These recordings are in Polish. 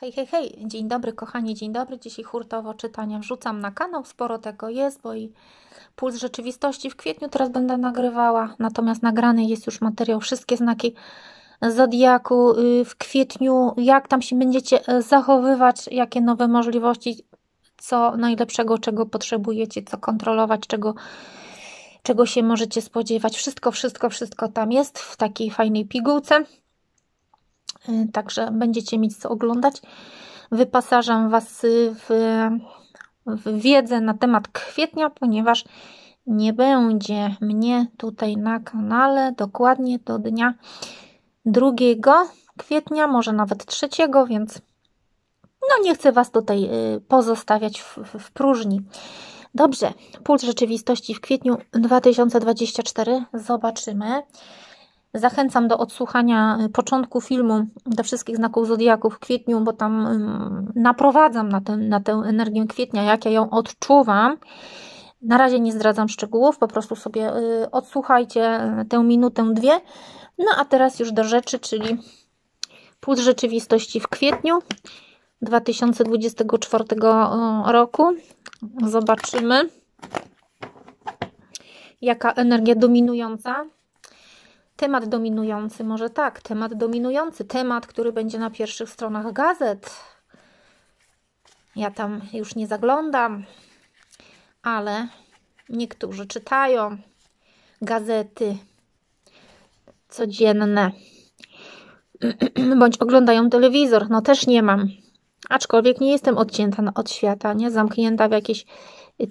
Hej, hej, hej, dzień dobry kochani, dzień dobry. Dzisiaj hurtowo czytania wrzucam na kanał, sporo tego jest, bo i puls rzeczywistości w kwietniu teraz będę nagrywała, natomiast nagrany jest już materiał, wszystkie znaki Zodiaku y, w kwietniu, jak tam się będziecie e, zachowywać, jakie nowe możliwości, co najlepszego, czego potrzebujecie, co kontrolować, czego, czego się możecie spodziewać. Wszystko, wszystko, wszystko tam jest w takiej fajnej pigułce. Y, także będziecie mieć co oglądać. Wyposażam Was w, w wiedzę na temat kwietnia, ponieważ nie będzie mnie tutaj na kanale dokładnie do dnia 2 kwietnia, może nawet 3, więc no nie chcę Was tutaj y, pozostawiać w, w, próżni. Dobrze, puls rzeczywistości w kwietniu 2024. Zobaczymy. Zachęcam do odsłuchania y, początku filmu do wszystkich znaków Zodiaku w kwietniu, bo tam naprowadzam na, ten, na tę energię kwietnia, jak ja ją odczuwam. Na razie nie zdradzam szczegółów, po prostu sobie y, odsłuchajcie y, tę minutę, dwie. No a teraz już do rzeczy, czyli puls rzeczywistości w kwietniu 2024 roku. Zobaczymy, jaka energia dominująca Temat dominujący, może tak, temat dominujący, temat, który będzie na pierwszych stronach gazet. Ja tam już nie zaglądam, ale niektórzy czytają gazety codzienne bądź oglądają telewizor. No też nie mam. Aczkolwiek nie jestem odcięta od świata, nie zamknięta w jakiejś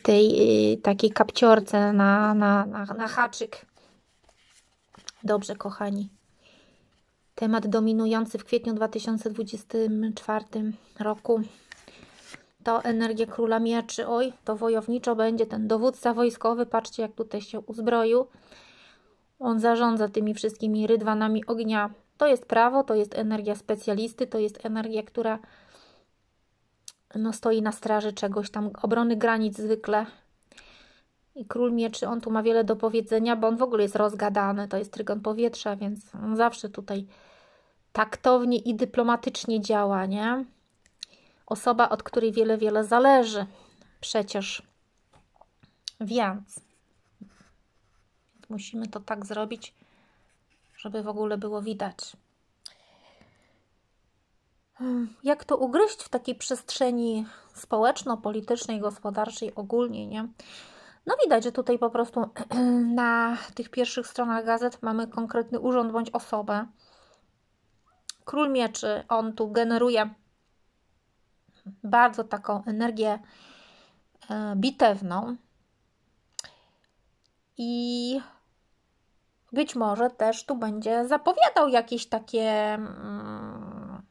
tej y, takiej kapciorce na, na, na, na haczyk. Dobrze, kochani. Temat dominujący w kwietniu 2024 roku to energia króla mieczy. Oj, to wojowniczo będzie ten dowódca wojskowy. Patrzcie, jak tutaj się uzbroił. On zarządza tymi wszystkimi rydwanami ognia. To jest prawo, to jest energia specjalisty, to jest energia, która no, stoi na straży czegoś tam, obrony granic zwykle. I król mieczy, on tu ma wiele do powiedzenia, bo on w ogóle jest rozgadany, to jest trygon powietrza, więc on zawsze tutaj taktownie i dyplomatycznie działa, nie? Osoba, od której wiele, wiele zależy. Przecież. Więc musimy to tak zrobić, żeby w ogóle było widać. Jak to ugryźć w takiej przestrzeni społeczno-politycznej, gospodarczej ogólnie, nie? No widać, że tutaj po prostu na tych pierwszych stronach gazet mamy konkretny urząd bądź osobę. Król mieczy, on tu generuje bardzo taką energię e, bitewną i być może też tu będzie zapowiadał jakieś takie mm,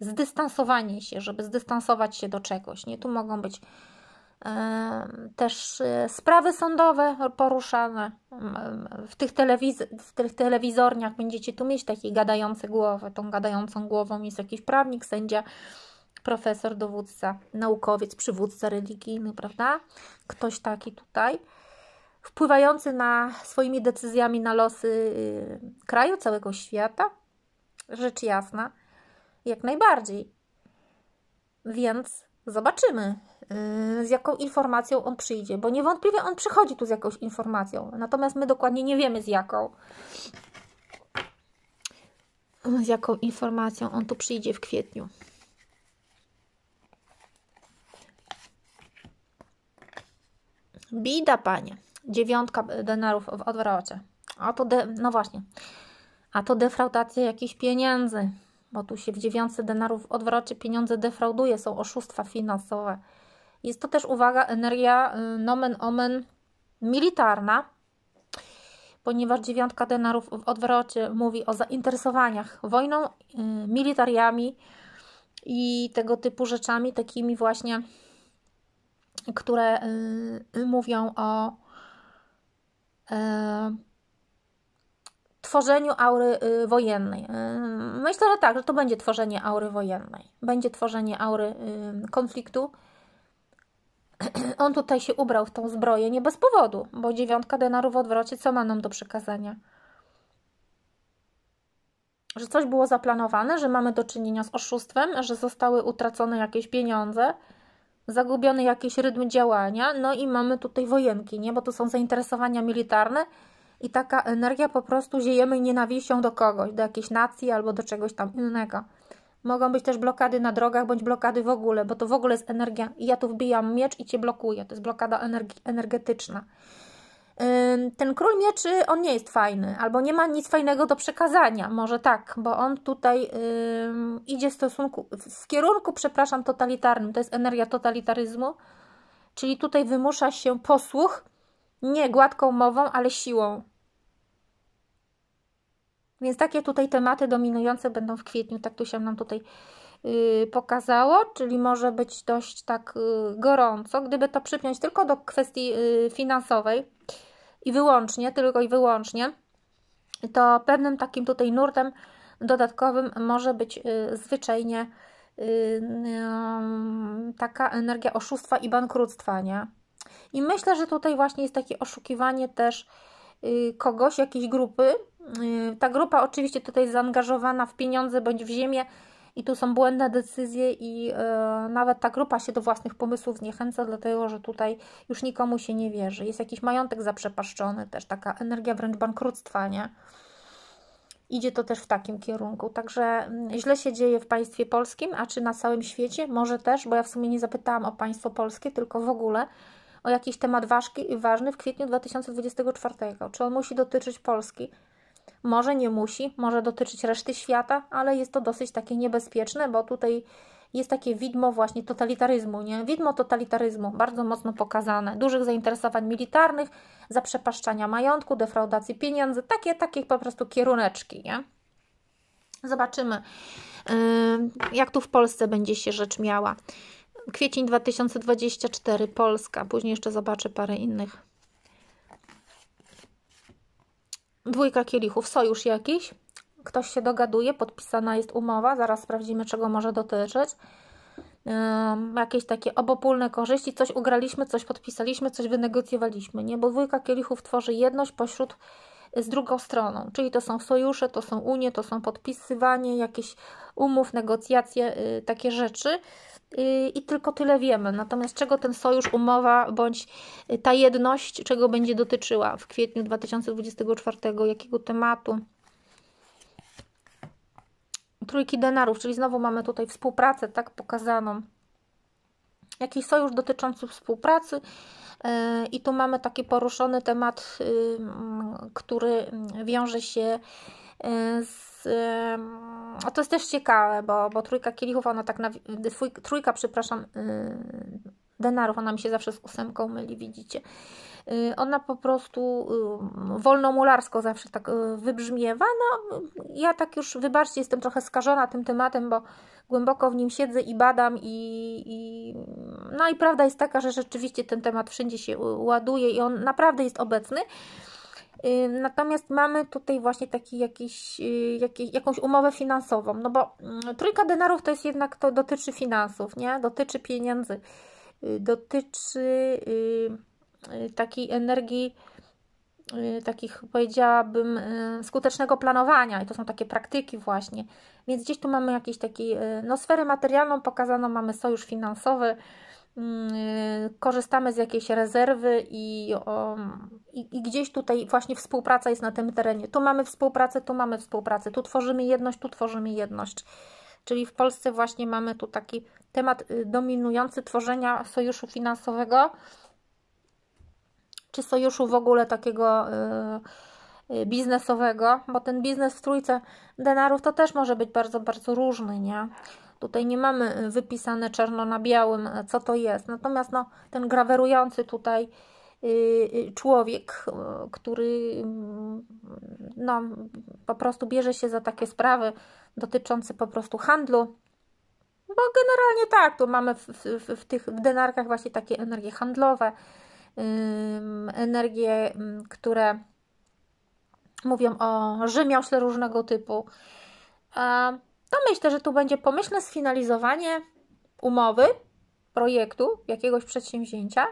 zdystansowanie się, żeby zdystansować się do czegoś. Nie, tu mogą być też e, sprawy sądowe poruszane. W tych, telewiz w tych telewizorniach będziecie tu mieć takie gadające głowy. Tą gadającą głową jest jakiś prawnik, sędzia, profesor, dowódca, naukowiec, przywódca religijny, prawda? Ktoś taki tutaj, wpływający na swoimi decyzjami na losy y, kraju, całego świata. Rzecz jasna, jak najbardziej. Więc zobaczymy, z jaką informacją on przyjdzie, bo niewątpliwie on przychodzi tu z jakąś informacją, natomiast my dokładnie nie wiemy z jaką. Z jaką informacją on tu przyjdzie w kwietniu. Bida, panie. Dziewiątka denarów w odwrocie. A to, de, no właśnie, a to defraudacja jakichś pieniędzy, bo tu się w dziewiątce denarów w odwrocie pieniądze defrauduje, są oszustwa finansowe. Jest to też, uwaga, energia y, nomen omen militarna, ponieważ dziewiątka denarów w odwrocie mówi o zainteresowaniach wojną, y, militariami i tego typu rzeczami, takimi właśnie, które y, mówią o tworzeniu aury wojennej. Myślę, że tak, że to będzie tworzenie aury wojennej. Będzie tworzenie aury konfliktu on tutaj się ubrał w tą zbroję nie bez powodu, bo dziewiątka denarów w odwrocie co ma nam do przekazania? że coś było zaplanowane, że mamy do czynienia z oszustwem, że zostały utracone jakieś pieniądze, zagubiony jakiś rytm działania, no i mamy tutaj wojenki, nie? Bo to są zainteresowania militarne i taka energia po prostu ziejemy nienawiścią do kogoś, do jakiejś nacji albo do czegoś tam innego. Mogą być też blokady na drogach, bądź blokady w ogóle, bo to w ogóle jest energia. Ja tu wbijam miecz i cię blokuję. To jest blokada energetyczna. Ten król mieczy, on nie jest fajny, albo nie ma nic fajnego do przekazania. Może tak, bo on tutaj idzie w stosunku, w kierunku, przepraszam, totalitarnym. To jest energia totalitaryzmu, czyli tutaj wymusza się posłuch nie gładką mową, ale siłą. Więc takie tutaj tematy dominujące będą w kwietniu, tak tu się nam tutaj yy, pokazało, czyli może być dość tak yy, gorąco. Gdyby to przypiąć tylko do kwestii yy, finansowej i wyłącznie, tylko i wyłącznie, to pewnym takim tutaj nurtem dodatkowym może być y, zwyczajnie y, y, taka energia oszustwa i bankructwa, nie? I myślę, że tutaj właśnie jest takie oszukiwanie też kogoś, jakiejś grupy, Y, ta grupa oczywiście tutaj jest zaangażowana w pieniądze bądź w ziemię i tu są błędne decyzje i e, nawet ta grupa się do własnych pomysłów niechęca, dlatego że tutaj już nikomu się nie wierzy. Jest jakiś majątek zaprzepaszczony, też taka energia wręcz bankructwa, nie? Idzie to też w takim kierunku. Także mm, źle się dzieje w państwie polskim, a czy na całym świecie? Może też, bo ja w sumie nie zapytałam o państwo polskie, tylko w ogóle o jakiś temat ważki, ważny w kwietniu 2024. Czy on musi dotyczyć Polski? Może nie musi, może dotyczyć reszty świata, ale jest to dosyć takie niebezpieczne, bo tutaj jest takie widmo właśnie totalitaryzmu, nie? Widmo totalitaryzmu, bardzo mocno pokazane. Dużych zainteresowań militarnych, zaprzepaszczania majątku, defraudacji pieniędzy, takie, takie po prostu kieruneczki, nie? Zobaczymy, jak tu w Polsce będzie się rzecz miała. Kwiecień 2024, Polska. Później jeszcze zobaczę parę innych Dwójka kielichów, sojusz jakiś. Ktoś się dogaduje, podpisana jest umowa, zaraz sprawdzimy, czego może dotyczyć. jakieś takie obopólne korzyści, coś ugraliśmy, coś podpisaliśmy, coś wynegocjowaliśmy, nie? Bo dwójka kielichów tworzy jedność pośród z drugą stroną, czyli to są sojusze, to są unie, to są podpisywanie jakichś umów, negocjacje, yy, takie rzeczy. Y, i tylko tyle wiemy. Natomiast czego ten sojusz, umowa bądź y, ta jedność, czego będzie dotyczyła w kwietniu 2024, jakiego tematu? Trójki denarów, czyli znowu mamy tutaj współpracę, tak pokazaną. Jakiś sojusz dotyczący współpracy. Y, I tu mamy taki poruszony temat, który wiąże się z a to jest też ciekawe, bo, bo trójka kielichów, ona tak na, trójka, przepraszam, y, denarów, ona mi się zawsze z ósemką myli, widzicie. Y, ona po prostu y, wolnomularsko zawsze tak wybrzmiewa. No, ja tak już, wybaczcie, jestem trochę skażona tym tematem, bo głęboko w nim siedzę i badam i, i no i prawda jest taka, że rzeczywiście ten temat wszędzie się ładuje i on naprawdę jest obecny. Natomiast mamy tutaj właśnie taki jakiś, y, jakiś, jakąś umowę finansową, no bo mm, trójka denarów to jest jednak, to dotyczy finansów, nie? Dotyczy pieniędzy, y, dotyczy takiej energii, takich powiedziałabym skutecznego planowania i to są takie praktyki właśnie, więc gdzieś tu mamy jakieś takie, no sferę materialną pokazaną, mamy sojusz finansowy, korzystamy z jakiejś rezerwy i, o, i, i, gdzieś tutaj właśnie współpraca jest na tym terenie. Tu mamy współpracę, tu mamy współpracę, tu tworzymy jedność, tu tworzymy jedność. Czyli w Polsce właśnie mamy tu taki temat y, dominujący tworzenia sojuszu finansowego, czy sojuszu w ogóle takiego y, y, biznesowego, bo ten biznes w trójce denarów to też może być bardzo, bardzo różny, nie? Tutaj nie mamy wypisane czarno na białym, co to jest. Natomiast no, ten grawerujący tutaj człowiek, który mm, no, po prostu bierze się za takie sprawy dotyczące po prostu handlu, bo generalnie tak, tu mamy w, w, w tych w denarkach właśnie takie energie handlowe, energie, które mówią o rzemiośle różnego typu to myślę, że tu będzie pomyślne sfinalizowanie umowy, projektu, jakiegoś przedsięwzięcia.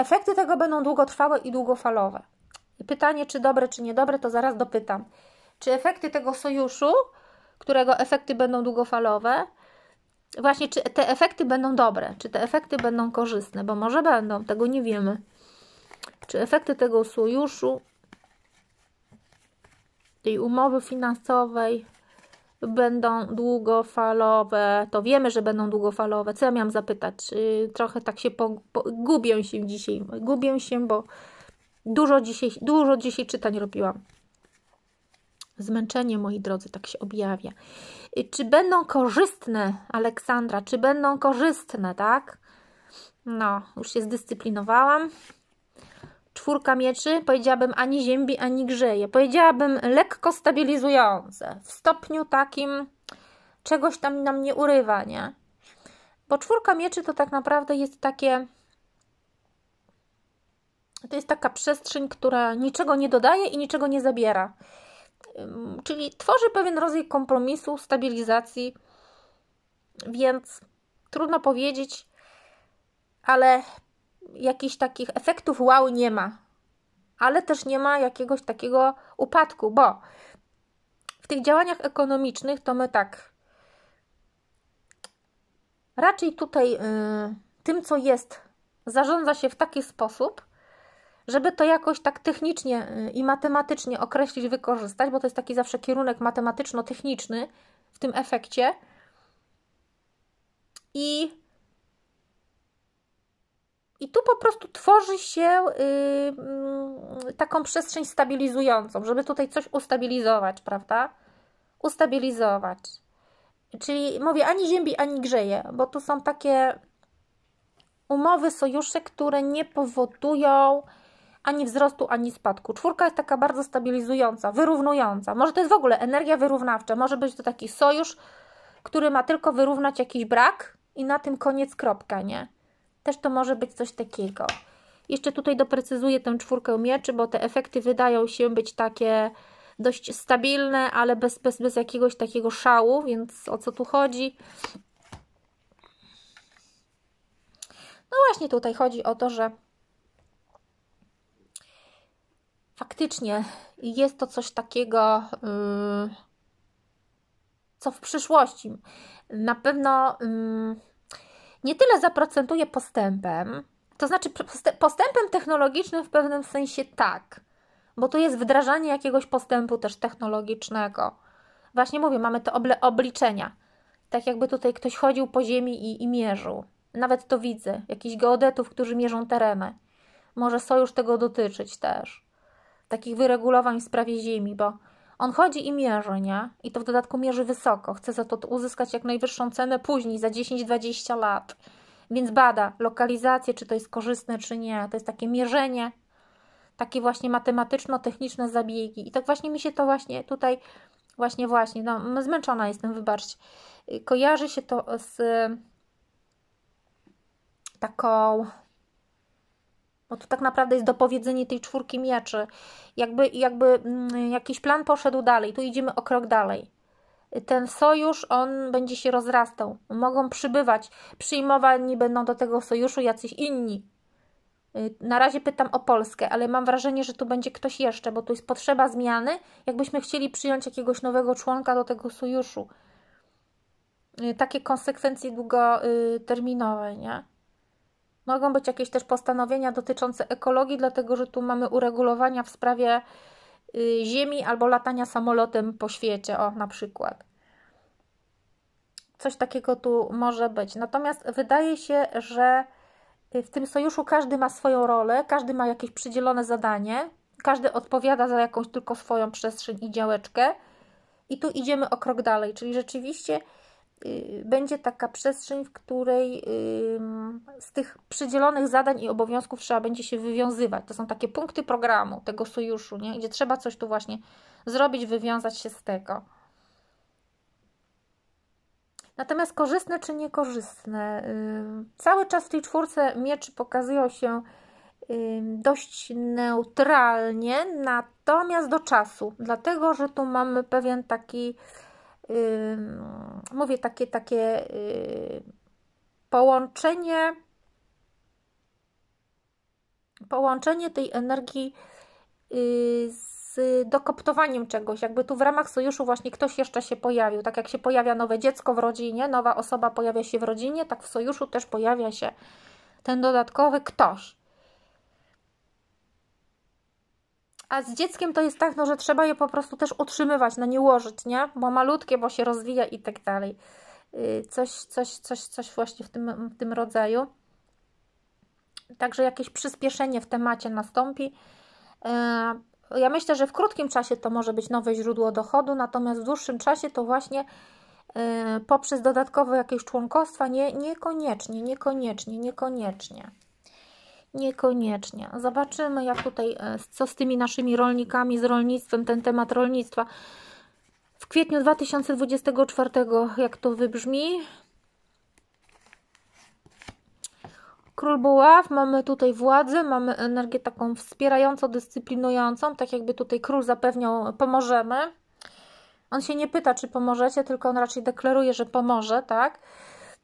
Efekty tego będą długotrwałe i długofalowe. Pytanie, czy dobre, czy niedobre, to zaraz dopytam. czy efekty tego sojuszu, którego efekty będą długofalowe, właśnie czy te efekty będą dobre, czy te efekty będą korzystne, bo może będą, tego nie wiemy. Czy efekty tego sojuszu, tej umowy finansowej będą długofalowe, to wiemy, że będą długofalowe. Co ja miałam zapytać? Trochę tak się po, po, gubię się dzisiaj, gubię się, bo dużo dzisiaj, dużo dzisiaj czytań robiłam. Zmęczenie, moi drodzy, tak się objawia. Czy będą korzystne, Aleksandra? Czy będą korzystne, tak? No, już się zdyscyplinowałam. Czwórka mieczy, powiedziałabym ani ziębi, ani grzeje. Powiedziałabym lekko stabilizujące, w stopniu takim czegoś tam nam nie urywa, nie? Bo czwórka mieczy to tak naprawdę jest takie to jest taka przestrzeń, która niczego nie dodaje i niczego nie zabiera. Czyli tworzy pewien rodzaj kompromisu, stabilizacji, więc trudno powiedzieć, ale jakichś takich efektów wow nie ma. Ale też nie ma jakiegoś takiego upadku, bo w tych działaniach ekonomicznych to my tak raczej tutaj yy, tym, co jest, zarządza się w taki sposób, żeby to jakoś tak technicznie y, i matematycznie określić, wykorzystać, bo to jest taki zawsze kierunek matematyczno-techniczny w tym efekcie. I, i tu po prostu tworzy się yy, taką przestrzeń stabilizującą, żeby tutaj coś ustabilizować, prawda? Ustabilizować. Czyli mówię, ani ziemi, ani grzeje, bo tu są takie umowy, sojusze, które nie powodują ani wzrostu, ani spadku. Czwórka jest taka bardzo stabilizująca, wyrównująca. Może to jest w ogóle energia wyrównawcza, może być to taki sojusz, który ma tylko wyrównać jakiś brak i na tym koniec kropka, nie? Też to może być coś takiego. Jeszcze tutaj doprecyzuję tę czwórkę mieczy, bo te efekty wydają się być takie dość stabilne, ale bez, bez, bez jakiegoś takiego szału, więc o co tu chodzi? No właśnie tutaj chodzi o to, że faktycznie jest to coś takiego, yy, co w przyszłości na pewno yy, nie tyle zaprocentuje postępem, to znaczy postępem technologicznym w pewnym sensie tak, bo tu jest wdrażanie jakiegoś postępu też technologicznego. Właśnie mówię, mamy te obliczenia. Tak jakby tutaj ktoś chodził po ziemi i, i mierzył. Nawet to widzę. Jakichś geodetów, którzy mierzą tereny. Może sojusz tego dotyczyć też takich wyregulowań w sprawie Ziemi, bo on chodzi i mierzy, nie? I to w dodatku mierzy wysoko. Chce za to uzyskać jak najwyższą cenę później, za 10-20 lat. Więc bada lokalizację, czy to jest korzystne, czy nie. To jest takie mierzenie, takie właśnie matematyczno-techniczne zabiegi. I tak właśnie mi się to właśnie tutaj, właśnie, właśnie, no zmęczona jestem, wybaczcie. Kojarzy się to z taką bo to tak naprawdę jest dopowiedzenie tej czwórki mieczy. Jakby, jakby mm, jakiś plan poszedł dalej, tu idziemy o krok dalej. Ten sojusz, on będzie się rozrastał. Mogą przybywać, przyjmowani będą do tego sojuszu jacyś inni. Na razie pytam o Polskę, ale mam wrażenie, że tu będzie ktoś jeszcze, bo tu jest potrzeba zmiany, jakbyśmy chcieli przyjąć jakiegoś nowego członka do tego sojuszu. Y, takie konsekwencje długoterminowe, nie? Mogą być jakieś też postanowienia dotyczące ekologii, dlatego że tu mamy uregulowania w sprawie y, ziemi albo latania samolotem po świecie, o na przykład. Coś takiego tu może być. Natomiast wydaje się, że w tym sojuszu każdy ma swoją rolę, każdy ma jakieś przydzielone zadanie, każdy odpowiada za jakąś tylko swoją przestrzeń i działeczkę. I tu idziemy o krok dalej, czyli rzeczywiście Y, będzie taka przestrzeń, w której z tych przydzielonych zadań i obowiązków trzeba będzie się wywiązywać. To są takie punkty programu tego sojuszu, nie? gdzie trzeba coś tu właśnie zrobić, wywiązać się z tego. Natomiast korzystne czy niekorzystne? Cały czas w tej czwórce mieczy pokazują się dość neutralnie, natomiast do czasu, dlatego że tu mamy pewien taki mówię takie, takie y, połączenie połączenie tej energii y, z z dokoptowaniem czegoś, jakby tu w ramach sojuszu właśnie ktoś jeszcze się pojawił, tak jak się pojawia nowe dziecko w rodzinie, nowa osoba pojawia się w rodzinie, tak w sojuszu też pojawia się ten dodatkowy ktoś. A z dzieckiem to jest tak, no, że trzeba je po prostu też utrzymywać, no nie łożyć, nie? Bo malutkie, bo się rozwija i tak dalej. Y, coś, coś, coś, coś właśnie w tym, w tym rodzaju. Także jakieś przyspieszenie w temacie nastąpi. Y, ja myślę, że w krótkim czasie to może być nowe źródło dochodu, natomiast w dłuższym czasie to właśnie y, poprzez dodatkowe jakieś członkostwa nie, niekoniecznie, niekoniecznie, niekoniecznie. Niekoniecznie. Zobaczymy, jak tutaj, e, co z tymi naszymi rolnikami, z rolnictwem, ten temat rolnictwa. W kwietniu 2024, jak to wybrzmi. Król Buław, mamy tutaj władzę, mamy energię taką wspierającą, dyscyplinującą, tak jakby tutaj król zapewniał, pomożemy. On się nie pyta, czy pomożecie, tylko on raczej deklaruje, że pomoże, tak?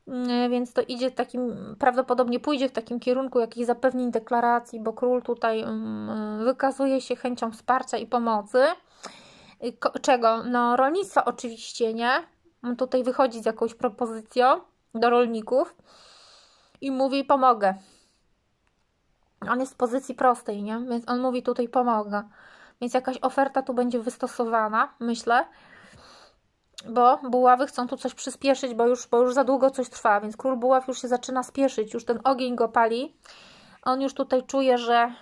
Mm, więc to idzie takim, prawdopodobnie pójdzie w takim kierunku jakichś zapewnień deklaracji, bo król tutaj mm, wykazuje się chęcią wsparcia i pomocy. Czego? No, rolnictwa oczywiście, nie? On tutaj wychodzi z jakąś propozycją do rolników i mówi: Pomogę. On jest w pozycji prostej, nie? Więc on mówi: Tutaj pomogę. Więc jakaś oferta tu będzie wystosowana, myślę bo buławy chcą tu coś przyspieszyć, bo już, bo już za długo coś trwa, więc król buław już się zaczyna spieszyć, już ten ogień go pali. On już tutaj czuje, że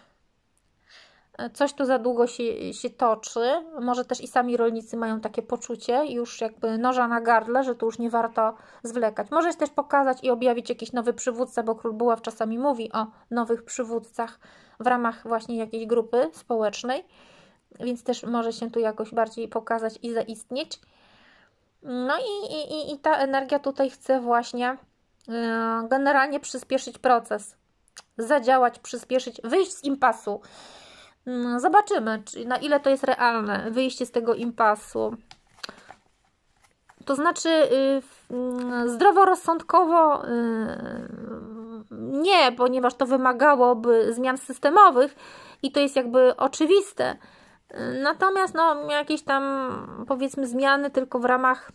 coś tu za długo się, się toczy. Może też i sami rolnicy mają takie poczucie, już jakby noża na gardle, że tu już nie warto zwlekać. Może też pokazać i objawić jakiś nowy przywódca, bo król buław czasami mówi o nowych przywódcach w ramach właśnie jakiejś grupy społecznej, więc też może się tu jakoś bardziej pokazać i zaistnieć. No i, i, i ta energia tutaj chce właśnie yy, generalnie przyspieszyć proces, zadziałać, przyspieszyć, wyjść z impasu. Yy, zobaczymy, czy, na ile to jest realne, wyjście z tego impasu. To znaczy yy, zdroworozsądkowo yy, nie, ponieważ to wymagałoby zmian systemowych i to jest jakby oczywiste. Natomiast no, jakieś tam powiedzmy zmiany tylko w ramach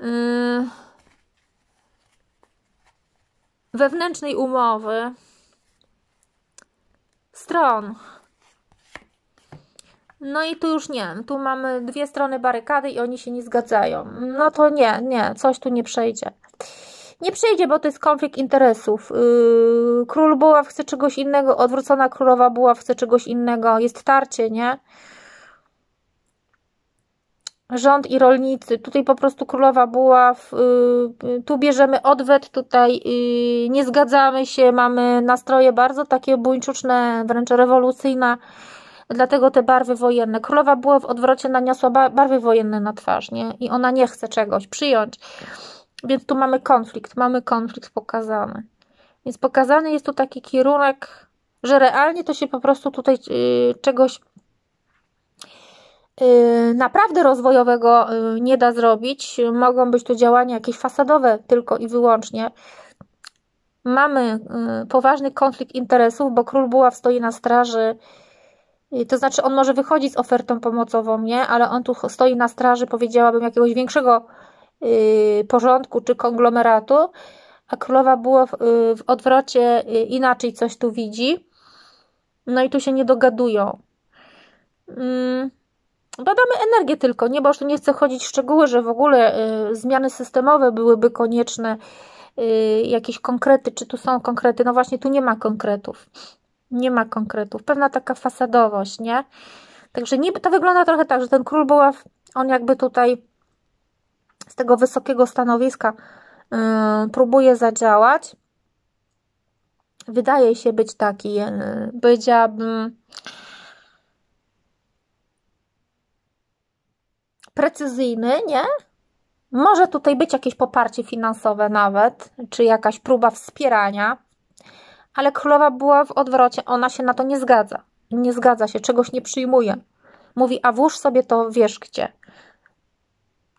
yy, wewnętrznej umowy stron. No i tu już nie. Tu mamy dwie strony barykady i oni się nie zgadzają. No to nie, nie, coś tu nie przejdzie. Nie przejdzie, bo to jest konflikt interesów. Yy, król buław chce czegoś innego, odwrócona królowa buław chce czegoś innego. Jest tarcie, nie? Rząd i rolnicy. Tutaj po prostu królowa buław. Yy, tu bierzemy odwet, tutaj yy, nie zgadzamy się. Mamy nastroje bardzo takie buńczuczne, wręcz rewolucyjne. Dlatego te barwy wojenne. Królowa była w odwrocie naniosła barwy wojenne na twarz, nie? I ona nie chce czegoś przyjąć. Więc tu mamy konflikt, mamy konflikt pokazany. Więc pokazany jest tu taki kierunek, że realnie to się po prostu tutaj yy, czegoś yy, naprawdę rozwojowego yy, nie da zrobić. Mogą być to działania jakieś fasadowe tylko i wyłącznie. Mamy y, poważny konflikt interesów, bo król Buław stoi na straży y, to znaczy, on może wychodzić z ofertą pomocową, nie? Ale on tu stoi na straży, powiedziałabym, jakiegoś większego porządku czy konglomeratu, a królowa była w, y, w odwrocie y, inaczej coś tu widzi. No i tu się nie dogadują. Hmm. Badamy energię tylko, nie, bo już tu nie chcę chodzić w szczegóły, że w ogóle y, zmiany systemowe byłyby konieczne, y, jakieś konkrety, czy tu są konkrety. No właśnie, tu nie ma konkretów. Nie ma konkretów. Pewna taka fasadowość, nie? Także niby to wygląda trochę tak, że ten król buław, on jakby tutaj z tego wysokiego stanowiska yy, próbuje zadziałać. Wydaje się być taki, yy, powiedziałabym, precyzyjny, nie? Może tutaj być jakieś poparcie finansowe nawet, czy jakaś próba wspierania, ale królowa była w odwrocie, ona się na to nie zgadza. Nie zgadza się, czegoś nie przyjmuje. Mówi, a włóż sobie to wiesz gdzie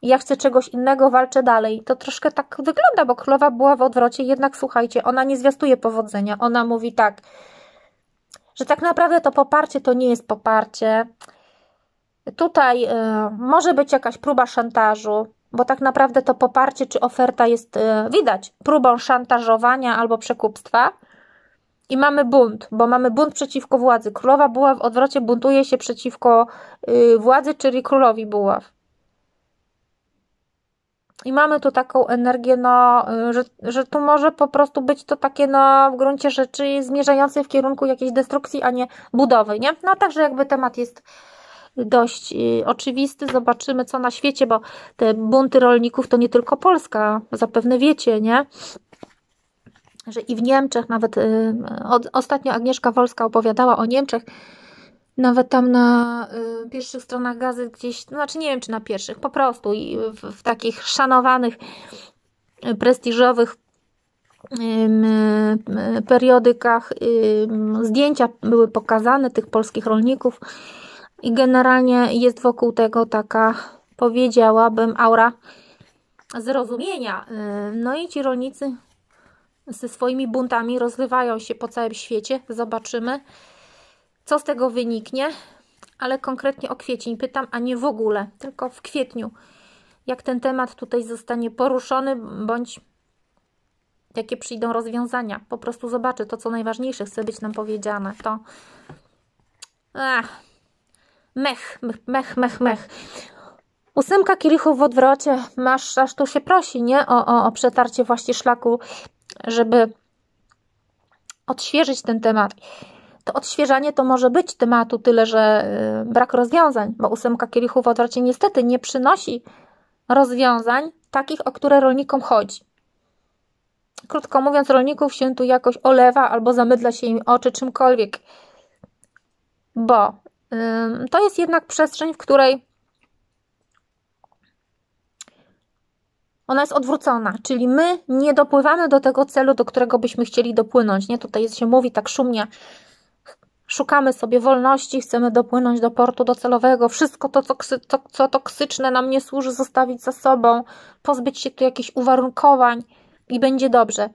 ja chcę czegoś innego, walczę dalej. To troszkę tak wygląda, bo królowa była w odwrocie, jednak słuchajcie, ona nie zwiastuje powodzenia. Ona mówi tak, że tak naprawdę to poparcie to nie jest poparcie. Tutaj y, może być jakaś próba szantażu, bo tak naprawdę to poparcie czy oferta jest, y, widać, próbą szantażowania albo przekupstwa. I mamy bunt, bo mamy bunt przeciwko władzy. Królowa Buław w odwrocie buntuje się przeciwko y, władzy, czyli królowi Buław. I mamy tu taką energię, no, y, że, że tu może po prostu być to takie, no, w gruncie rzeczy zmierzające w kierunku jakiejś destrukcji, a nie budowy, nie? No, także jakby temat jest dość y, oczywisty. Zobaczymy, co na świecie, bo te bunty rolników to nie tylko Polska, zapewne wiecie, nie? Że i w Niemczech, nawet y, ostatnio Agnieszka Wolska opowiadała o Niemczech, nawet tam na y, pierwszych stronach gazet gdzieś, no, znaczy nie wiem czy na pierwszych, po prostu i w, w takich szanowanych, y, prestiżowych y, periodykach zdjęcia były pokazane tych polskich rolników i generalnie jest wokół tego taka, powiedziałabym, aura zrozumienia. Y, no i ci rolnicy ze swoimi buntami rozrywają się po całym świecie. Zobaczymy, co z tego wyniknie. Ale konkretnie o kwiecień pytam, a nie w ogóle, tylko w kwietniu. Jak ten temat tutaj zostanie poruszony, bądź jakie przyjdą rozwiązania. Po prostu zobaczę to, co najważniejsze chce być nam powiedziane. To. Ach Mech, mech, mech, mech. Ósemka kielichów w odwrocie. Masz, aż tu się prosi, nie? O, o, o przetarcie właśnie szlaku, żeby odświeżyć ten temat. To odświeżanie to może być tematu, tyle że yy, brak rozwiązań, bo ósemka kielichów w odwrocie niestety nie przynosi rozwiązań takich, o które rolnikom chodzi. Krótko mówiąc, rolników się tu jakoś olewa albo zamydla się im oczy czymkolwiek, bo to jest jednak przestrzeń, w której ona jest odwrócona, czyli my nie dopływamy do tego celu, do którego byśmy chcieli dopłynąć. Nie? Tutaj się mówi tak szumnie, szukamy sobie wolności, chcemy dopłynąć do portu docelowego, wszystko to, co, co toksyczne nam nie służy, zostawić za sobą, pozbyć się tu jakichś uwarunkowań i będzie dobrze.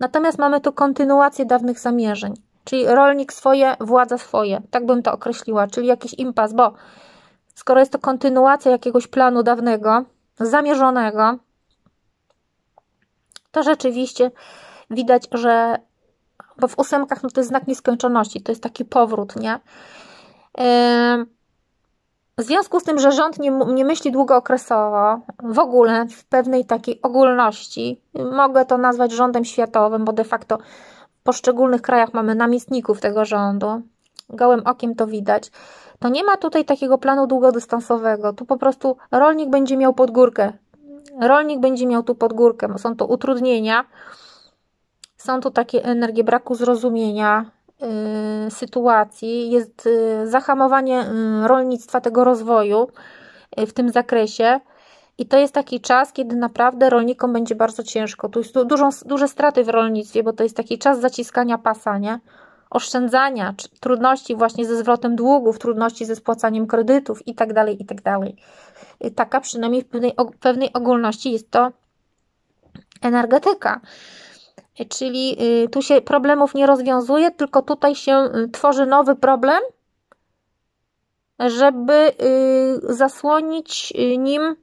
Natomiast mamy tu kontynuację dawnych zamierzeń. Czyli rolnik swoje, władza swoje. Tak bym to określiła, czyli jakiś impas, bo skoro jest to kontynuacja jakiegoś planu dawnego, zamierzonego, to rzeczywiście widać, że bo w ósemkach no to jest znak nieskończoności, to jest taki powrót, nie? W związku z tym, że rząd nie, nie myśli długookresowo, w ogóle w pewnej takiej ogólności, mogę to nazwać rządem światowym, bo de facto poszczególnych krajach mamy namiestników tego rządu, gołym okiem to widać, to nie ma tutaj takiego planu długodystansowego. Tu po prostu rolnik będzie miał podgórkę. Rolnik będzie miał tu podgórkę. Są to utrudnienia, są to takie energie braku zrozumienia yy, sytuacji, jest yy, zahamowanie yy, rolnictwa, tego rozwoju y, w tym zakresie. I to jest taki czas, kiedy naprawdę rolnikom będzie bardzo ciężko. Tu jest dużą, duże straty w rolnictwie, bo to jest taki czas zaciskania pasa, nie? oszczędzania, trudności właśnie ze zwrotem długów, trudności ze spłacaniem kredytów itd., tak itd. Tak Taka przynajmniej w pewnej, pewnej ogólności jest to energetyka. Czyli y, tu się problemów nie rozwiązuje, tylko tutaj się y, tworzy nowy problem, żeby y, zasłonić nim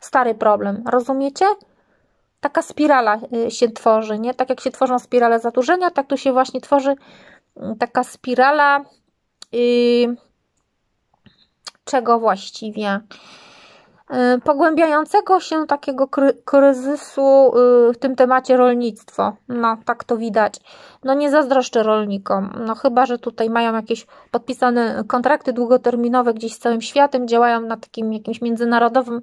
stary problem. Rozumiecie? Taka spirala się tworzy, nie? Tak jak się tworzą spirale zadłużenia, tak tu się właśnie tworzy mm, taka spirala czego właściwie? Yy, pogłębiającego się takiego kry kryzysu yy, w tym temacie rolnictwo. No, tak to widać. No nie zazdroszczę rolnikom. No chyba, że tutaj mają jakieś podpisane kontrakty długoterminowe gdzieś z całym światem, działają na takim jakimś międzynarodowym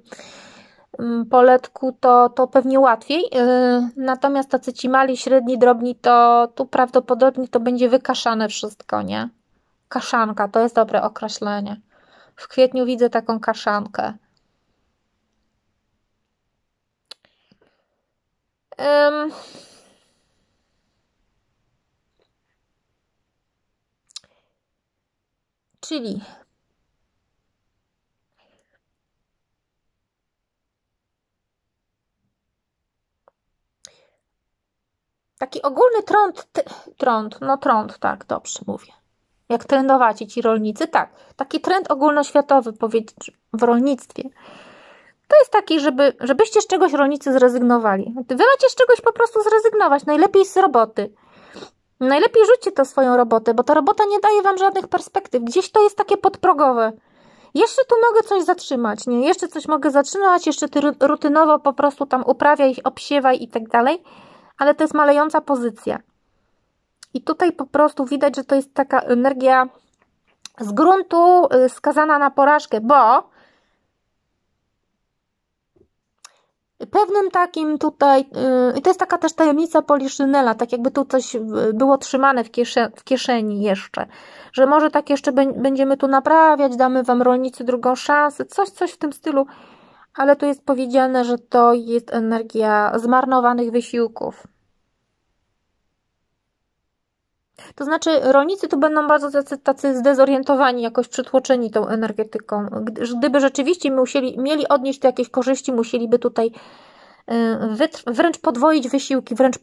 Mm, poletku, to, to pewnie łatwiej. Y, natomiast tacy ci mali, średni, drobni, to tu prawdopodobnie to będzie wykaszane wszystko, nie? Kaszanka, to jest dobre określenie. W kwietniu widzę taką kaszankę. Um, czyli taki ogólny trąd, trąd, no trąd, tak, dobrze mówię. jak trendowaci ci rolnicy, tak, taki trend ogólnoświatowy w rolnictwie, to jest taki, żeby, żebyście z czegoś rolnicy zrezygnowali. Wy macie z czegoś po prostu zrezygnować, najlepiej z roboty. Najlepiej rzućcie to swoją robotę, bo ta robota nie daje wam żadnych perspektyw. Gdzieś to jest takie podprogowe. Jeszcze tu mogę coś zatrzymać, nie? Jeszcze coś mogę zatrzymać, jeszcze ty rutynowo po prostu tam uprawiaj, obsiewaj i tak dalej, ale to jest malejąca pozycja. I tutaj po prostu widać, że to jest taka energia z gruntu y, skazana na porażkę, bo pewnym takim tutaj, y, i to jest taka też tajemnica Poliszynela, tak jakby tu coś było trzymane w, kiesze, w kieszeni jeszcze, że może tak jeszcze będziemy tu naprawiać, damy Wam rolnicy drugą szansę, coś, coś w tym stylu, ale tu jest powiedziane, że to jest energia zmarnowanych wysiłków. To znaczy, rolnicy tu będą bardzo tacy, tacy zdezorientowani, jakoś przytłoczeni tą energetyką. Gdyby rzeczywiście musieli, mieli odnieść tu jakieś korzyści, musieliby tutaj y, wręcz podwoić wysiłki, wręcz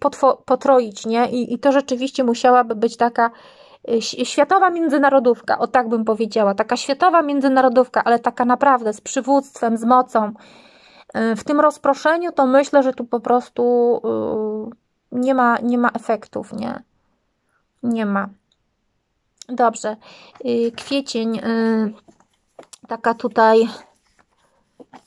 potroić, nie? I, I to rzeczywiście musiałaby być taka y, światowa międzynarodówka, o tak bym powiedziała, taka światowa międzynarodówka, ale taka naprawdę z przywództwem, z mocą. Y, w tym rozproszeniu to myślę, że tu po prostu nie ma, nie ma efektów, nie? Nie ma. Dobrze. Y, kwiecień. Y, taka tutaj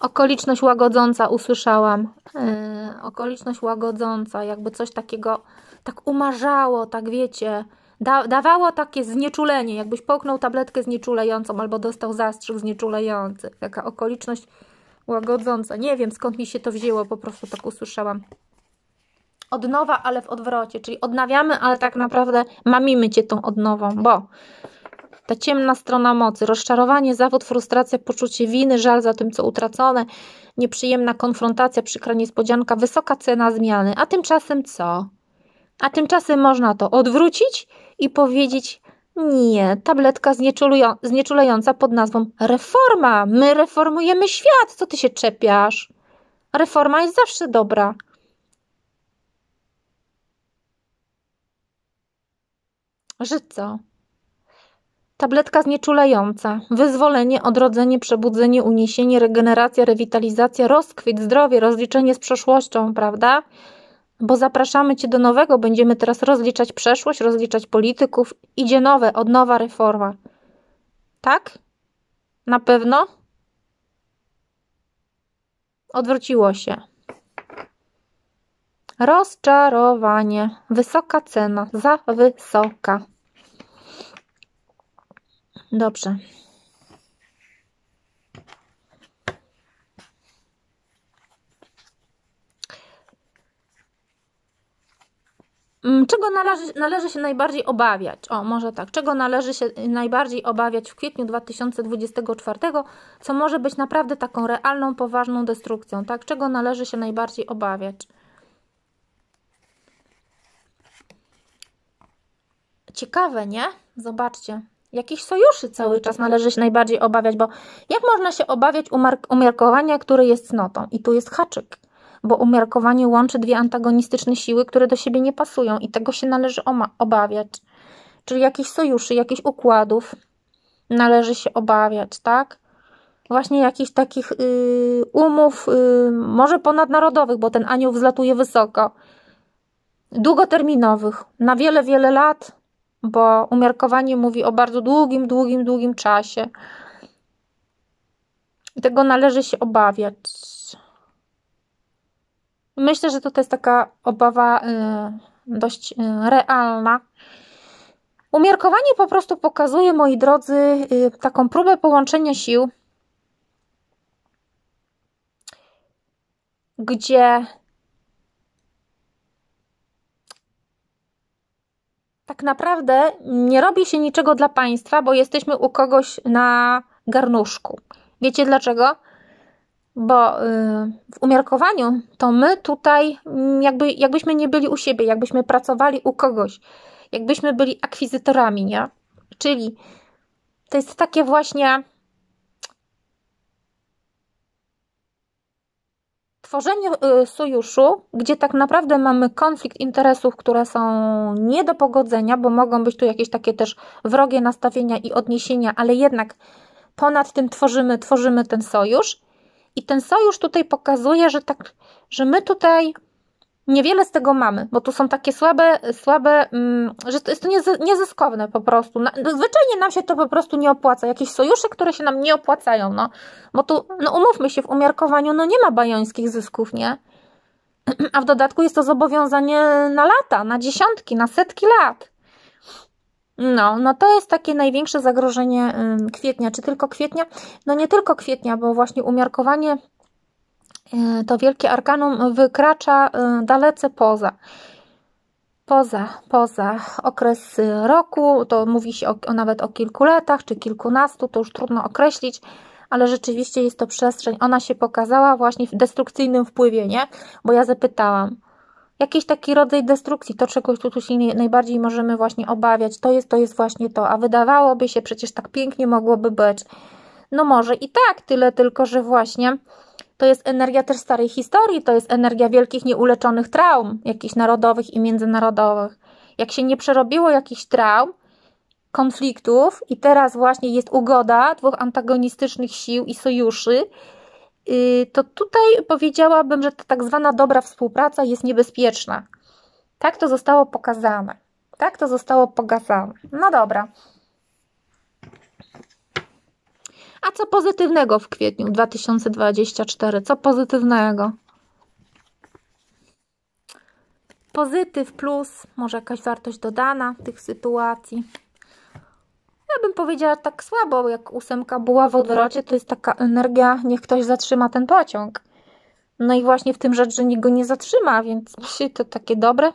okoliczność łagodząca usłyszałam. Y, okoliczność łagodząca, jakby coś takiego tak umarzało, tak wiecie. Da, dawało takie znieczulenie, jakbyś połknął tabletkę znieczulającą albo dostał zastrzyk znieczulający. Taka okoliczność łagodząca. Nie wiem skąd mi się to wzięło, po prostu tak usłyszałam od nowa, ale w odwrocie, czyli odnawiamy, ale tak naprawdę mamimy Cię tą odnową, bo ta ciemna strona mocy, rozczarowanie, zawód, frustracja, poczucie winy, żal za tym, co utracone, nieprzyjemna konfrontacja, przykra niespodzianka, wysoka cena zmiany. A tymczasem co? A tymczasem można to odwrócić i powiedzieć: Nie, tabletka znieczulająca pod nazwą reforma. My reformujemy świat. Co ty się czepiasz? Reforma jest zawsze dobra. Że co? Tabletka znieczulająca, wyzwolenie, odrodzenie, przebudzenie, uniesienie, regeneracja, rewitalizacja, rozkwit, zdrowie, rozliczenie z przeszłością, prawda? Bo zapraszamy Cię do nowego, będziemy teraz rozliczać przeszłość, rozliczać polityków. Idzie nowe, od nowa reforma. Tak? Na pewno? Odwróciło się. Rozczarowanie. Wysoka cena. Za wysoka. Dobrze. Mm, czego należy, należy się najbardziej obawiać? O, może tak. Czego należy się najbardziej obawiać w kwietniu 2024, co może być naprawdę taką realną, poważną destrukcją? Tak? Czego należy się najbardziej obawiać? Ciekawe, nie? Zobaczcie. Jakichś sojuszy cały czas należy się najbardziej obawiać, bo jak można się obawiać umiarkowania, które jest cnotą? I tu jest haczyk, bo umiarkowanie łączy dwie antagonistyczne siły, które do siebie nie pasują i tego się należy obawiać. Czyli jakichś sojuszy, jakichś układów należy się obawiać, tak? Właśnie jakichś takich yy, umów, yy, może ponadnarodowych, bo ten anioł wzlatuje wysoko, długoterminowych, na wiele, wiele lat, bo umiarkowanie mówi o bardzo długim, długim, długim czasie. I tego należy się obawiać. Myślę, że to jest taka obawa y, dość y, realna. Umiarkowanie po prostu pokazuje, moi drodzy, y, taką próbę połączenia sił, gdzie tak naprawdę nie robi się niczego dla państwa, bo jesteśmy u kogoś na garnuszku. Wiecie dlaczego? Bo y, w umiarkowaniu to my tutaj, mm, jakby, jakbyśmy nie byli u siebie, jakbyśmy pracowali u kogoś, jakbyśmy byli akwizytorami, nie? Czyli to jest takie właśnie tworzenie y, sojuszu, gdzie tak naprawdę mamy konflikt interesów, które są nie do pogodzenia, bo mogą być tu jakieś takie też wrogie nastawienia i odniesienia, ale jednak ponad tym tworzymy, tworzymy ten sojusz. I ten sojusz tutaj pokazuje, że tak, że my tutaj niewiele z tego mamy, bo tu są takie słabe, słabe, mm, że to jest to niezyskowne po prostu. Zwyczajnie nam się to po prostu nie opłaca. Jakieś sojusze, które się nam nie opłacają, no. Bo tu, no umówmy się, w umiarkowaniu, no nie ma bajońskich zysków, nie? A w dodatku jest to zobowiązanie na lata, na dziesiątki, na setki lat. No, no to jest takie największe zagrożenie kwietnia. Czy tylko kwietnia? No nie tylko kwietnia, bo właśnie umiarkowanie to wielkie arkanum wykracza e, dalece poza. Poza, poza okres roku, to mówi się o, nawet o kilku latach, czy kilkunastu, to już trudno określić, ale rzeczywiście jest to przestrzeń, ona się pokazała właśnie w destrukcyjnym wpływie, nie? Bo ja zapytałam, jakiś taki rodzaj destrukcji, to czegoś tu, tu się najbardziej możemy właśnie obawiać, to jest, to jest właśnie to, a wydawałoby się, przecież tak pięknie mogłoby być. No może i tak, tyle tylko, że właśnie to jest energia też starej historii, to jest energia wielkich nieuleczonych traum, jakichś narodowych i międzynarodowych. Jak się nie przerobiło jakichś traum, konfliktów i teraz właśnie jest ugoda dwóch antagonistycznych sił i sojuszy, y, to tutaj powiedziałabym, że ta tak zwana dobra współpraca jest niebezpieczna. Tak to zostało pokazane. Tak to zostało pokazane. No dobra. A co pozytywnego w kwietniu 2024? Co pozytywnego? Pozytyw plus, może jakaś wartość dodana tych sytuacji. Ja bym powiedziała tak słabo, jak ósemka była w odwrocie, to jest taka energia, niech ktoś zatrzyma ten pociąg. No i właśnie w tym rzecz, że nikt go nie zatrzyma, więc to takie dobre.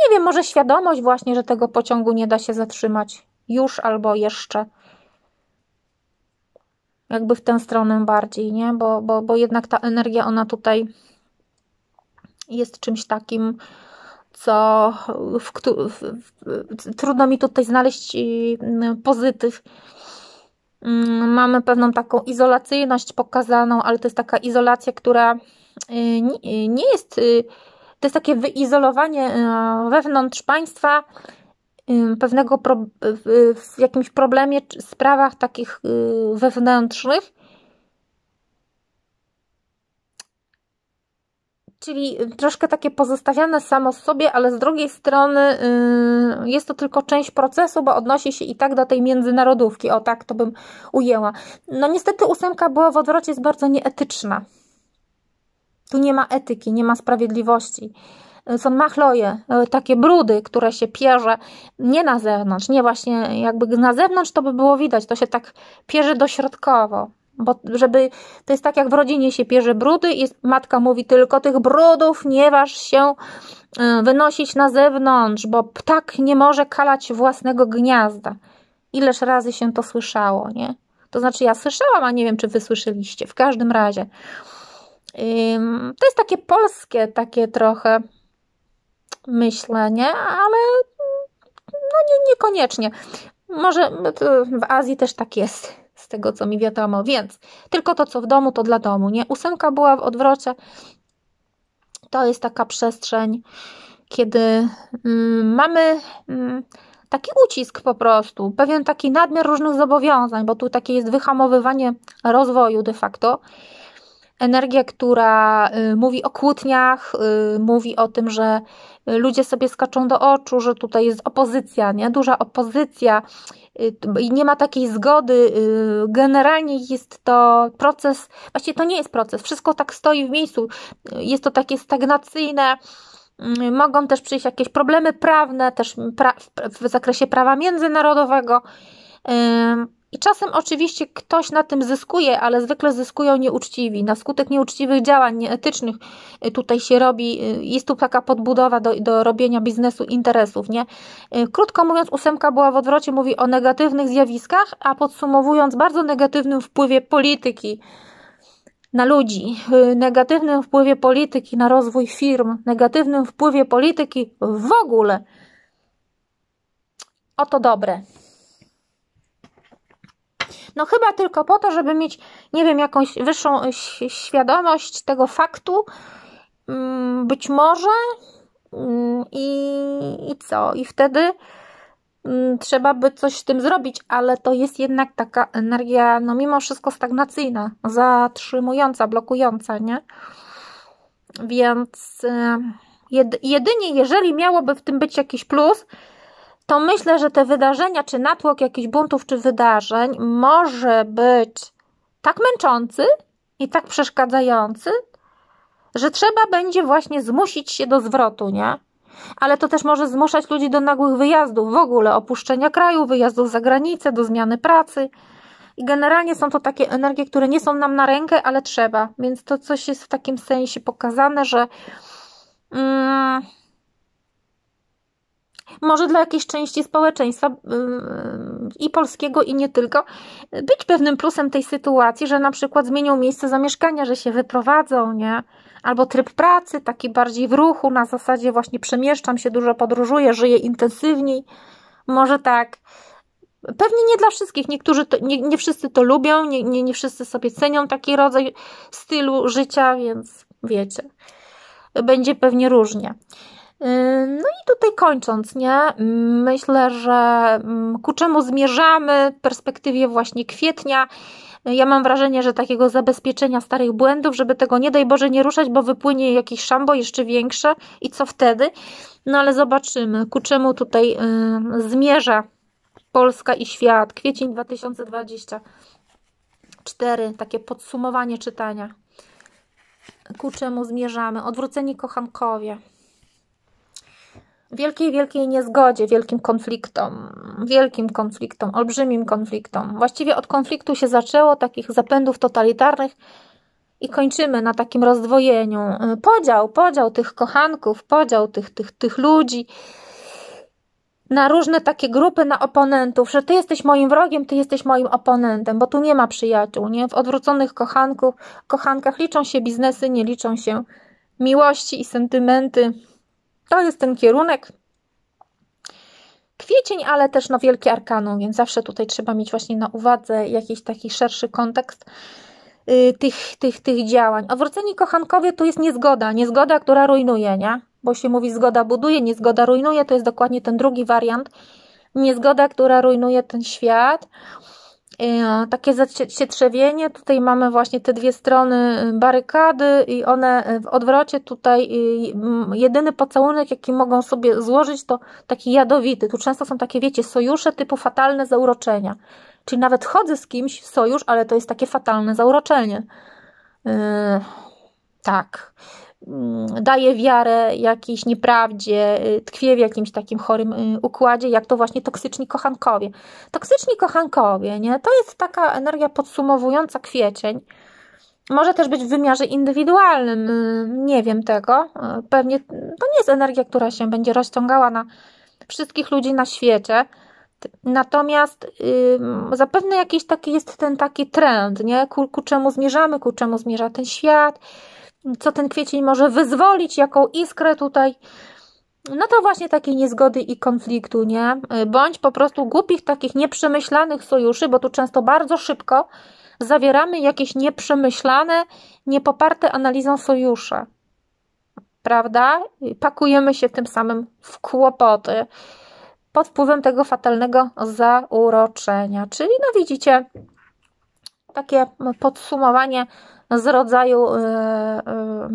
Nie wiem, może świadomość właśnie, że tego pociągu nie da się zatrzymać już albo jeszcze jakby w tę stronę bardziej, nie? Bo, bo, bo jednak ta energia, ona tutaj jest czymś takim, co w, w, w, trudno mi tutaj znaleźć pozytyw. Mm, mamy pewną taką izolacyjność pokazaną, ale to jest taka izolacja, która y, nie jest. Y, to jest takie wyizolowanie y, wewnątrz państwa, pewnego pro, w jakimś problemie, sprawach takich y, wewnętrznych. Czyli troszkę takie pozostawiane samo sobie, ale z drugiej strony y, jest to tylko część procesu, bo odnosi się i tak do tej międzynarodówki. O tak to bym ujęła. No niestety ósemka była w odwrocie jest bardzo nieetyczna. Tu nie ma etyki, nie ma sprawiedliwości są machloje, e, takie brudy, które się pierze nie na zewnątrz, nie właśnie jakby na zewnątrz to by było widać, to się tak pierze dośrodkowo. Bo żeby, to jest tak jak w rodzinie się pierze brudy i matka mówi tylko tych brudów nie waż się e, wynosić na zewnątrz, bo ptak nie może kalać własnego gniazda. Ileż razy się to słyszało, nie? To znaczy ja słyszałam, a nie wiem, czy wy słyszeliście. W każdym razie. To jest takie polskie, takie trochę myślenie, ale no nie, niekoniecznie. Może w Azji też tak jest, z tego co mi wiadomo, więc tylko to, co w domu, to dla domu, nie? Ósemka była w odwrocie. To jest taka przestrzeń, kiedy mm, mamy mm, taki ucisk po prostu, pewien taki nadmiar różnych zobowiązań, bo tu takie jest wyhamowywanie rozwoju de facto energia, która y, mówi o kłótniach, y, mówi o tym, że ludzie sobie skaczą do oczu, że tutaj jest opozycja, nie? duża opozycja y, i nie ma takiej zgody. Generalnie jest to proces, właściwie to nie jest proces, wszystko tak stoi w miejscu, jest to takie stagnacyjne. Mogą też przyjść jakieś problemy prawne, też pra w zakresie prawa międzynarodowego. I czasem oczywiście ktoś na tym zyskuje, ale zwykle zyskują nieuczciwi. Na skutek nieuczciwych działań nieetycznych y, tutaj się robi, y, jest tu taka podbudowa do, do robienia biznesu interesów, nie? Y, krótko mówiąc, ósemka była w odwrocie, mówi o negatywnych zjawiskach, a podsumowując, bardzo negatywnym wpływie polityki na ludzi, negatywnym wpływie polityki na rozwój firm, negatywnym wpływie polityki w ogóle. Oto dobre. No chyba tylko po to, żeby mieć, nie wiem, jakąś wyższą świadomość tego faktu, mm, być może mm, i, i co? I wtedy mm, trzeba by coś z tym zrobić, ale to jest jednak taka energia, no mimo wszystko stagnacyjna, zatrzymująca, blokująca, nie? Więc jedynie jeżeli miałoby w tym być jakiś plus, to myślę, że te wydarzenia, czy natłok jakichś buntów, czy wydarzeń może być tak męczący i tak przeszkadzający, że trzeba będzie właśnie zmusić się do zwrotu, nie? Ale to też może zmuszać ludzi do nagłych wyjazdów, w ogóle opuszczenia kraju, wyjazdów za granicę, do zmiany pracy. I generalnie są to takie energie, które nie są nam na rękę, ale trzeba. Więc to coś jest w takim sensie pokazane, że. Mm, może dla jakiejś części społeczeństwa yy, i polskiego, i nie tylko, być pewnym plusem tej sytuacji, że na przykład zmienią miejsce zamieszkania, że się wyprowadzą, nie? Albo tryb pracy, taki bardziej w ruchu, na zasadzie właśnie przemieszczam się, dużo podróżuję, żyję intensywniej. Może tak. Pewnie nie dla wszystkich, niektórzy to, nie, nie wszyscy to lubią, nie, nie, nie wszyscy sobie cenią taki rodzaj stylu życia, więc wiecie, będzie pewnie różnie. No i tutaj kończąc, nie? Myślę, że mm, ku czemu zmierzamy w perspektywie właśnie kwietnia. Ja mam wrażenie, że takiego zabezpieczenia starych błędów, żeby tego nie daj Boże nie ruszać, bo wypłynie jakieś szambo jeszcze większe i co wtedy? No ale zobaczymy, ku czemu tutaj y, zmierza Polska i świat. Kwiecień 2024, takie podsumowanie czytania. Ku czemu zmierzamy? Odwróceni kochankowie wielkiej, wielkiej niezgodzie, wielkim konfliktom, wielkim konfliktom, olbrzymim konfliktom. Właściwie od konfliktu się zaczęło, takich zapędów totalitarnych i kończymy na takim rozdwojeniu. Podział, podział tych kochanków, podział tych, tych, tych ludzi na różne takie grupy, na oponentów, że ty jesteś moim wrogiem, ty jesteś moim oponentem, bo tu nie ma przyjaciół, nie? W odwróconych kochanków, kochankach liczą się biznesy, nie liczą się miłości i sentymenty, to jest ten kierunek. Kwiecień, ale też no wielkie arkanum, więc zawsze tutaj trzeba mieć właśnie na uwadze jakiś taki szerszy kontekst yy, tych, tych, tych działań. Odwróceni kochankowie to jest niezgoda, niezgoda, która rujnuje, nie? Bo się mówi zgoda buduje, niezgoda rujnuje, to jest dokładnie ten drugi wariant. Niezgoda, która rujnuje ten świat. E, takie zacietrzewienie. Tutaj mamy właśnie te dwie strony y, barykady i one y, w odwrocie tutaj jedyny pocałunek, jaki mogą sobie złożyć, to taki jadowity. Tu często są takie, wiecie, sojusze typu fatalne zauroczenia. Czyli nawet chodzę z kimś w sojusz, ale to jest takie fatalne zauroczenie. Yy, tak. Mm, daje wiarę jakiejś nieprawdzie, y, tkwie w jakimś takim chorym y, układzie, jak to właśnie toksyczni kochankowie. Toksyczni kochankowie, nie? To jest taka energia podsumowująca kwiecień. Może też być w wymiarze indywidualnym, y, nie wiem tego. Pewnie to nie jest energia, która się będzie rozciągała na wszystkich ludzi na świecie. Natomiast yy, zapewne jakiś taki jest ten taki trend, nie? Ku, ku czemu zmierzamy, ku czemu zmierza ten świat co ten kwiecień może wyzwolić, jaką iskrę tutaj. No to właśnie takiej niezgody i konfliktu, nie? Bądź po prostu głupich, takich nieprzemyślanych sojuszy, bo tu często bardzo szybko zawieramy jakieś nieprzemyślane, niepoparte analizą sojusze. Prawda? Pakujemy się tym samym w kłopoty pod wpływem tego fatalnego zauroczenia. Czyli, no widzicie, takie podsumowanie z rodzaju e, e,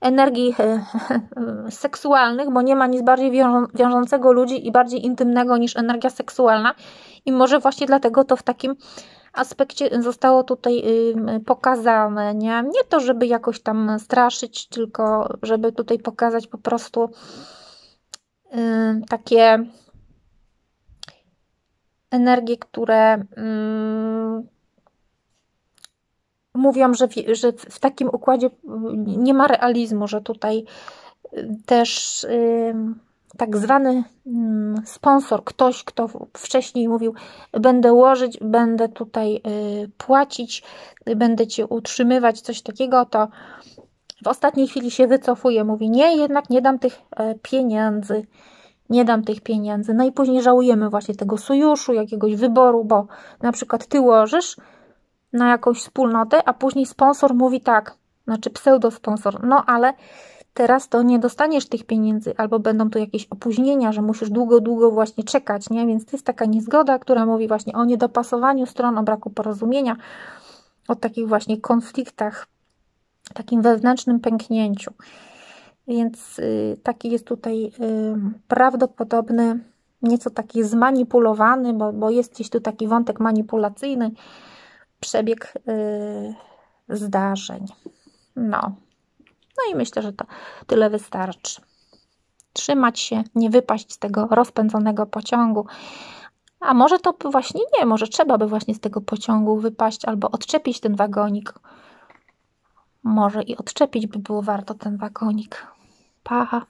energii e, seksualnych, bo nie ma nic bardziej wiążącego ludzi i bardziej intymnego niż energia seksualna. I może właśnie dlatego to w takim aspekcie zostało tutaj pokazane. Nie, nie to, żeby jakoś tam straszyć, tylko żeby tutaj pokazać po prostu takie energie, które mówią, że w, że w takim układzie nie ma realizmu, że tutaj y, też y, tak zwany mm, sponsor, ktoś, kto wcześniej mówił, będę łożyć, będę tutaj y, płacić, będę cię utrzymywać, coś takiego, to w ostatniej chwili się wycofuje, mówi nie, jednak nie dam tych e, pieniędzy. nie dam tych pieniędzy. No i później żałujemy właśnie tego sojuszu, jakiegoś wyboru, bo na przykład ty łożysz na jakąś wspólnotę, a później sponsor mówi tak, znaczy pseudosponsor, no ale teraz to nie dostaniesz tych pieniędzy, albo będą tu jakieś opóźnienia, że musisz długo, długo właśnie czekać, nie? Więc to jest taka niezgoda, która mówi właśnie o niedopasowaniu stron, o braku porozumienia, o takich właśnie konfliktach, takim wewnętrznym pęknięciu. Więc y, taki jest tutaj y, prawdopodobny, nieco taki zmanipulowany, bo, bo jest gdzieś tu taki wątek manipulacyjny, przebieg y, zdarzeń. No. No i myślę, że to tyle wystarczy. Trzymać się, nie wypaść z tego rozpędzonego pociągu. A może to właśnie nie, może trzeba by właśnie z tego pociągu wypaść albo odczepić ten wagonik. Może i odczepić by było warto ten wagonik. Pa.